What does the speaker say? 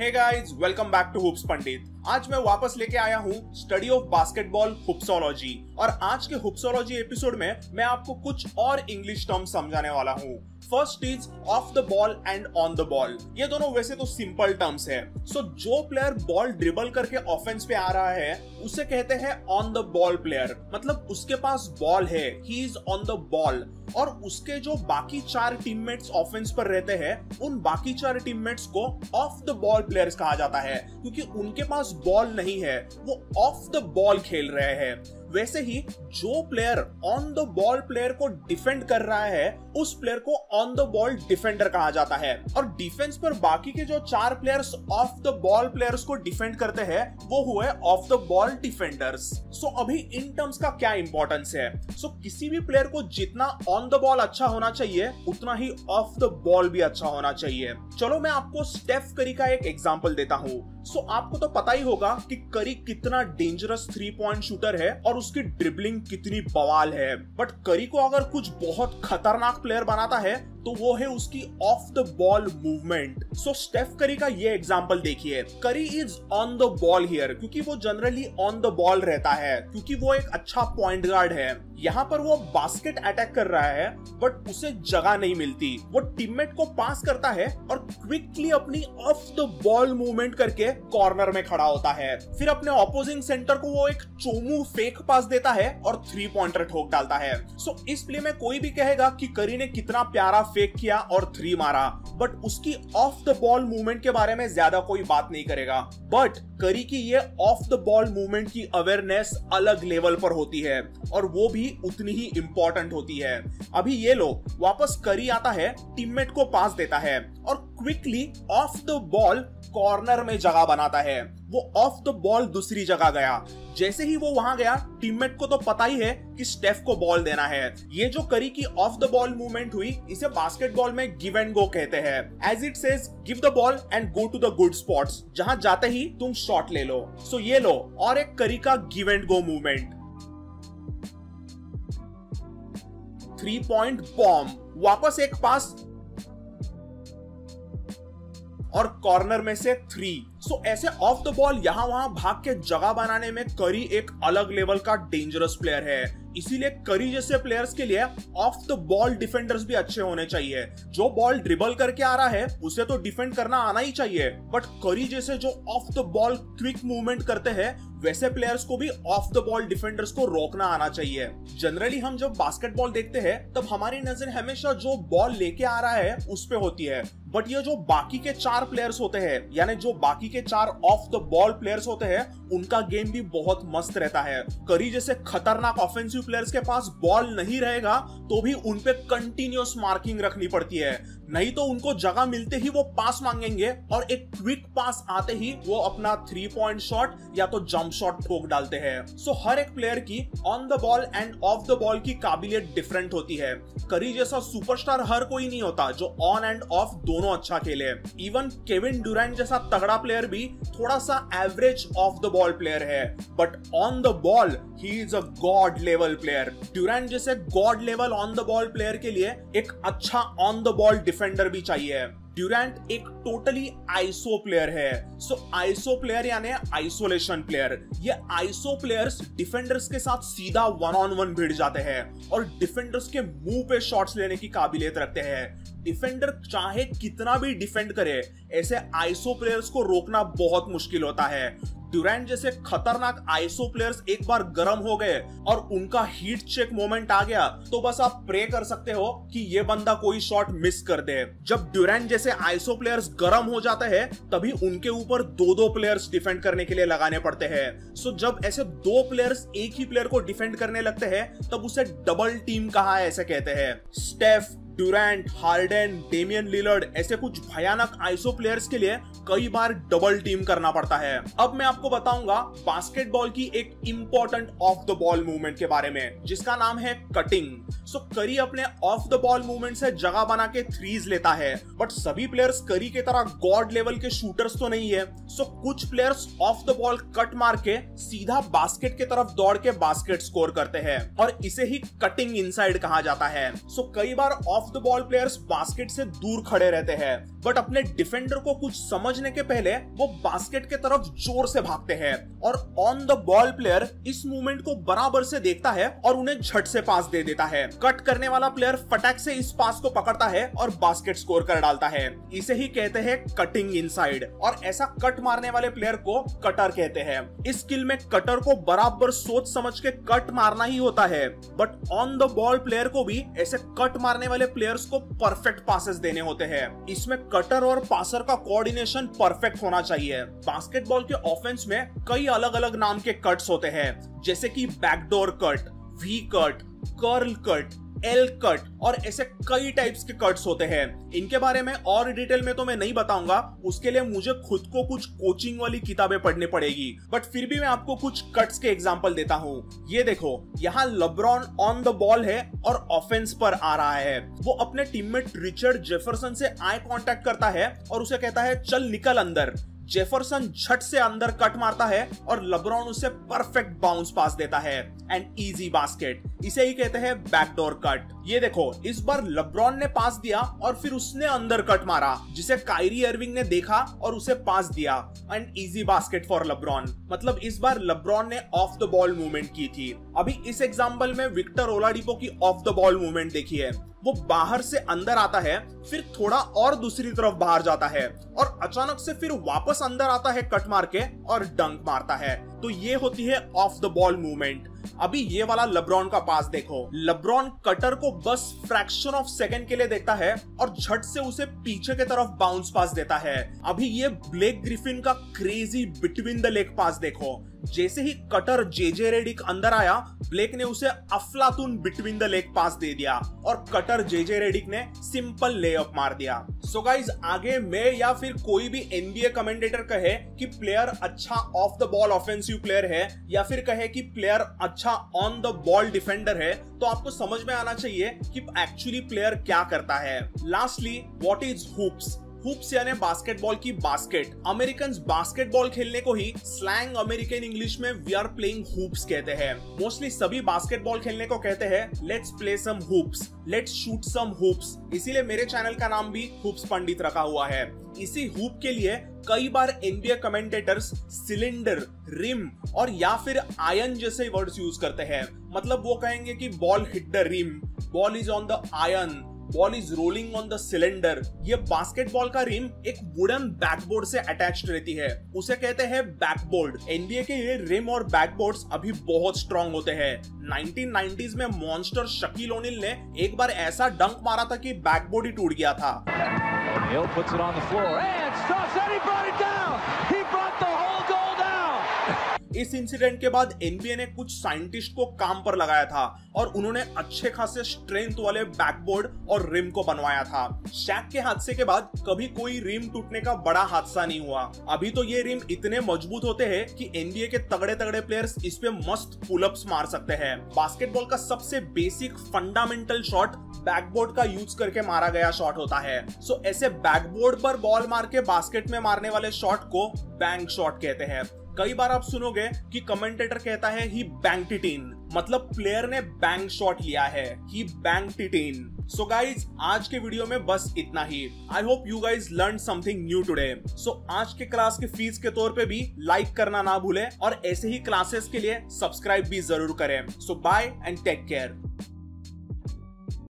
Guys welcome back to hoops Pandit आज मैं वापस लेके आया हूँ स्टडी ऑफ़ बास्केटबॉल हुप्सोलॉजी और आज के हुप्सोलॉजी एपिसोड में मैं आपको कुछ और इंग्लिश टर्म समझाने वाला हूँ। First is off the ball and on the ball ये दोनों वैसे तो सिंपल टर्म्स है। सो so, जो प्लेयर बॉल ड्रिबल करके ऑफेंस पे आ रहा है उसे कहते हैं ऑन द बॉल प्लेयर मतलब उसके पास बॉल है। He is on the ball और उसके जो बाकी चार टीममेट्स ऑफेंस पर रहते हैं उन बाकी चार टीममेट्स को ऑफ़ द बॉल प्लेयर्स कहा जाता है। क्योंकि उनके पास बॉल नहीं है वो ऑफ़ द बॉल खेल रहे हैं। वैसे ही जो player on the ball player को डिफेंड कर रहा है उस प्लेयर को ऑन द बॉल डिफेंडर कहा जाता है। और डिफेंस पर बाकी के जो चार players off the ball players को डिफेंड करते हैं वो हुए off the ball defenders so अभी इन टर्म्स का क्या इंपॉर्टेंस है? सो so, किसी भी प्लेयर को जितना ऑन द बॉल अच्छा होना चाहिए उतना ही ऑफ़ द बॉल भी अच्छा होना चाहिए। चलो मैं आपको स्टेफ करी का एक एग्ज़ाम्पल देता हूँ। सो so, आपको तो पता ही होगा कि करी कितना डेंजरस थ्री पॉइंट शूटर है और उसकी ड्रिबलिंग कितनी बवाल है। बट करी को अगर कुछ बहुत खतरनाक प्लेयर बनाता है तो वो है उसकी off the ball movement so Steph Curry का ये एग्ज़ाम्पल देखिए. Curry is on the ball here क्योंकि वो जनरली ऑन द बॉल रहता है क्योंकि वो एक अच्छा पॉइंट गार्ड है. यहाँ पर वो बास्केट अटैक कर रहा है बट उसे जगह नहीं मिलती. वो टीममेट को पास करता है और क्विकली अपनी ऑफ़ द बॉल मूवमेंट करके कॉर्नर में खड़ा होता है. फिर अपने ऑपोजिंग सेंटर को वो एक चोमू फेक पास देता है और थ्री पॉइंटर ठोक डालता है. सो so, इस प्ले में कोई भी कहेगा कि करी ने कितना प्यारा फेक किया और थ्री मारा। बट उसकी ऑफ़ द बॉल मूवमेंट के बारे में ज़्यादा कोई बात नहीं करेगा। बट करी की ये ऑफ़ द बॉल मूवमेंट की अवेयरनेस अलग लेवल पर होती है और वो भी उतनी ही इंपॉर्टेंट होती है। अभी ये लो, वापस करी आता है टीममेट को पास देता है और quickly off the ball corner में जगह बनाता है। वो ऑफ़ द बॉल दूसरी जगह गया। जैसे ही वो वहाँ गया टीममेट को तो पता ही है कि स्टेफ को बॉल देना है। ये जो करी की ऑफ़ द बॉल मूवमेंट हुई, इसे बास्केटबॉल में गिव एंड गो कहते हैं। As it says give the ball and go to the good spots जहाँ जाते ही तुम शॉट ले लो। सो so ये लो, और एक करी का give and go movement three point bomb वापस एक पास और कॉर्नर में से थ्री सो ऐसे ऑफ़ द बॉल यहाँ वहाँ भाग के जगह बनाने में करी एक अलग लेवल का डेंजरस प्लेयर है। इसीलिए करी जैसे प्लेयर्स के लिए ऑफ़ द बॉल डिफेंडर्स भी अच्छे होने चाहिए। जो बॉल ड्रिबल करके आ रहा है, उसे तो डिफेंड करना आना ही चाहिए। बट करी जैसे जो off the ball quick movement करते हैं, वैसे प्लेयर्स को भी ऑफ़ द बॉल डिफेंडर्स को रोकना आना चाहिए। जनरली हम जब बास्केटबॉल देखते हैं, तब हमारी नज़र हमेशा जो बॉल लेके आ रहा है, उस पर होती है। बट ये जो बाकी के चार प्लेयर्स होते हैं, यानी जो बाकी के चार ऑफ़ द बॉल प्लेयर्स होते हैं, उनका गेम भी बहुत मस्त रहता है। करी जैसे खतरनाक ऑफेंसिव प्लेयर्स के पास बॉल नहीं रहेगा तो भी उनपे कंटिन्यूस मार्किंग रखनी पड़ती है। नहीं तो उनको जगह मिलते ही वो पास मांगेंगे और एक क्विक पास आते ही वो अपना थ्री पॉइंट शॉट या तो जंप शॉट ठोक डालते हैं। सो so, हर एक प्लेयर की on the ball and off the ball की काबिलियत डिफरेंट होती है। करी जैसा सुपरस्टार हर कोई नहीं होता जो ऑन एंड ऑफ़ दोनों अच्छा खेले। इवन केविन डुरैंड जैसा तगड़ा प्लेयर भी थोड़ा सा average off the ball player है। But on the ball he is a god level player Durant जैसे god level on the ball player के लिए एक अच्छा ऑन द बॉल डिफेंडर भी चाहिए। ड्यूरेंट एक टोटली आइसो प्लेयर है। सो आइसो प्लेयर यानी आइसोलेशन प्लेयर ये आइसो प्लेयर्स डिफेंडर्स के साथ सीधा वन ऑन वन भिड़ जाते हैं और डिफेंडर्स के मुँह पे शॉट्स लेने की काबिलियत रखते हैं। डिफेंडर चाहे कितना भी डिफेंड करे, ऐसे आइसो प्लेयर्स को रोकना बहुत मुश्किल होता है। ड्यूरेंट जैसे खतरनाक आइसो प्लेयर्स एक बार गर्म हो गए और उनका हीट चेक मोमेंट आ गया तो बस आप प्रे कर सकते हो कि ये बंदा कोई शॉट मिस कर दे। जब ड्यूरेंट जैसे आइसो प्लेयर्स गर्म हो जाते हैं, तभी उनके ऊपर दो दो प्लेयर्स डिफेंड करने के लिए लगाने पड़ते हैं। सो जब ऐसे दो प्लेयर्स एक ही प्लेयर को डिफेंड करने लगते हैं, तब उसे डबल टीम कहा ऐसे कहते हैं। Steph Durant Harden Damian Lillard ऐसे कुछ भयानक आइसो प्लेयर्स के लिए कई बार डबल टीम करना पड़ता है। अब मैं आपको बताऊँगा बास्केटबॉल की एक important off the ball movement के बारे में, जिसका नाम है कटिंग सो करी अपने ऑफ़ द बॉल मूवमेंट से जगह बना के थ्रीज लेता है बट सभी प्लेयर्स करी के तरह गॉड लेवल के शूटर्स तो नहीं है। सो कुछ players off the ball cut मार के सीधा बास्केट के तरफ़ दौड़ के बास्केट स्कोर करते हैं, और इसे ही कटिंग इनसाइड कहा जाता है। सो कई बार off off the ball players basket से दूर खड़े रहते हैं। बट अपने डिफेंडर को कुछ समझने के पहले वो बास्केट के तरफ़ ज़ोर से भागते हैं और ऑन द बॉल प्लेयर इस मूवमेंट को बराबर से देखता है और उन्हें झट से पास दे देता है। कट करने वाला प्लेयर फटैक से इस पास को पकड़ता है और बास्केट स्कोर कर डालता है। इसे ही कहते हैं कटिंग इनसाइड और ऐसा कट मारने वाले प्लेयर को कटर कहते हैं। इस स्किल में कटर को बराबर सोच समझ के कट मारना ही होता है। But on the ball player को भी ऐसे कट मारने वाले प्लेयर्स को परफेक्ट पासेस देने होते हैं। इसमें कटर और पासर का कोऑर्डिनेशन परफेक्ट होना चाहिए। बास्केटबॉल के ऑफेंस में कई अलग अलग नाम के कट्स होते हैं, जैसे कि backdoor cut V cut curl cut L cut और ऐसे कई टाइप्स के कट्स होते हैं। इनके बारे में और डिटेल में तो मैं नहीं बताऊँगा। उसके लिए मुझे खुद को कुछ कोचिंग वाली किताबें पढ़नी पड़ेगी। बट फिर भी मैं आपको कुछ कट्स के एग्ज़ाम्पल देता हूँ। ये देखो, यहाँ लब्रॉन ऑन द बॉल है और ऑफेंस पर आ रहा है। वो अपने टीममेट रिचर्ड जेफरसन से आई कॉन्टेक्ट करता है और उसे कहता है, चल निकल अंदर। जेफरसन झट से अंदर कट मारता है और लब्रॉन उसे परफेक्ट बाउंस पास देता है। एंड इजी बास्केट इसे ही कहते हैं बैकडोर कट ये देखो, इस बार लब्रॉन ने पास दिया और फिर उसने अंदर कट मारा, जिसे कायरी अर्विंग ने देखा और उसे पास दिया। And easy basket for LeBron मतलब इस बार लब्रॉन ने ऑफ़ द बॉल मूवमेंट की थी। अभी इस एग्ज़ाम्पल में विक्टर ओलाडिपो की ऑफ़ द बॉल मूवमेंट देखी है। वो बाहर से अंदर आता है, फिर थोड़ा और दूसरी तरफ़ बाहर जाता है और अचानक से फिर वापस अंदर आता है कट मार के और डंक मारता है। तो ये होती है ऑफ़ द बॉल मूवमेंट अभी ये वाला लब्रॉन का पास देखो। लब्रॉन कटर को बस फ्रैक्शन ऑफ़ सेकंड के लिए देखता है और झट से उसे पीछे के तरफ़ बाउंस पास देता है। अभी ये ब्लेक ग्रिफिन का crazy between the leg pass देखो। जैसे ही कटर जेजे रेडिक अंदर आया, ब्लेक ने उसे अफलातून बिटवीन द लेग पास दे दिया और कटर जेजे रेडिक ने सिंपल लेअप मार दिया। सो so गाइज़ आगे मैं या फिर कोई भी एनबीए कमेंटेटर कहे कि प्लेयर अच्छा off the ball offensive player है, या फिर कहे कि प्लेयर अच्छा ऑन द बॉल डिफेंडर है तो आपको समझ में आना चाहिए कि एक्चुअली प्लेयर क्या करता है। Lastly what is hoops hoops यानी बास्केटबॉल की बास्केट अमेरिकन बास्केटबॉल खेलने को ही स्लैंग अमेरिकन इंग्लिश में वी आर प्लेइंग हुप्स कहते हैं। मोस्टली सभी बास्केटबॉल खेलने को कहते हैं let's play some hoops let's shoot some hoops इसीलिए मेरे चैनल का नाम भी हुप्स पंडित रखा हुआ है। इसी हुप के लिए कई बार एनबीए कमेंटेटर्स सिलेंडर रिम और या फिर आयन जैसे वर्ड्स यूज़ करते हैं। मतलब वो कहेंगे कि ball hit the rim ball is on the iron ball is rolling on the cylinder ये बास्केटबॉल का रिम एक वुडन बैकबोर्ड से अटैच रहती है। उसे कहते हैं बैकबोर्ड एनबीए के ये रिम और बैकबोर्ड्स अभी बहुत स्ट्रॉन्ग होते हैं। 1990s में मॉन्स्टर शकील ओनिल ने एक बार ऐसा डंक मारा था कि बैकबोर्ड ही टूट गया था। इस इंसिडेंट के बाद एनबीए ने कुछ साइंटिस्ट को काम पर लगाया था और उन्होंने अच्छे खासे स्ट्रेंथ वाले बैकबोर्ड और रिम को बनवाया था। शैक के हादसे के बाद कभी कोई रिम टूटने का बड़ा हादसा नहीं हुआ। अभी तो ये रिम इतने मज़बूत होते हैं कि एनबीए के तगड़े तगड़े प्लेयर्स इस पे मस्त पुलअप्स मार सकते हैं। बास्केटबॉल का सबसे बेसिक फंडामेंटल शॉट बैकबोर्ड का यूज़ करके मारा गया शॉट होता है। सो ऐसे बैकबोर्ड पर बॉल मार के बास्केट में मारने वाले शॉट को बैंक शॉट कहते हैं। कई बार आप सुनोगे कि कमेंटेटर कहता है ही बैंक टिटीन मतलब प्लेयर ने बैंक शॉट लिया है। ही बैंक टिटीन सो गाइज़ आज के वीडियो में बस इतना ही। I hope you guys learn something new today so आज के क्लास के फ़ीस के तौर पे भी लाइक करना ना भूले और ऐसे ही क्लासेस के लिए सब्सक्राइब भी ज़रूर करें। So bye and take care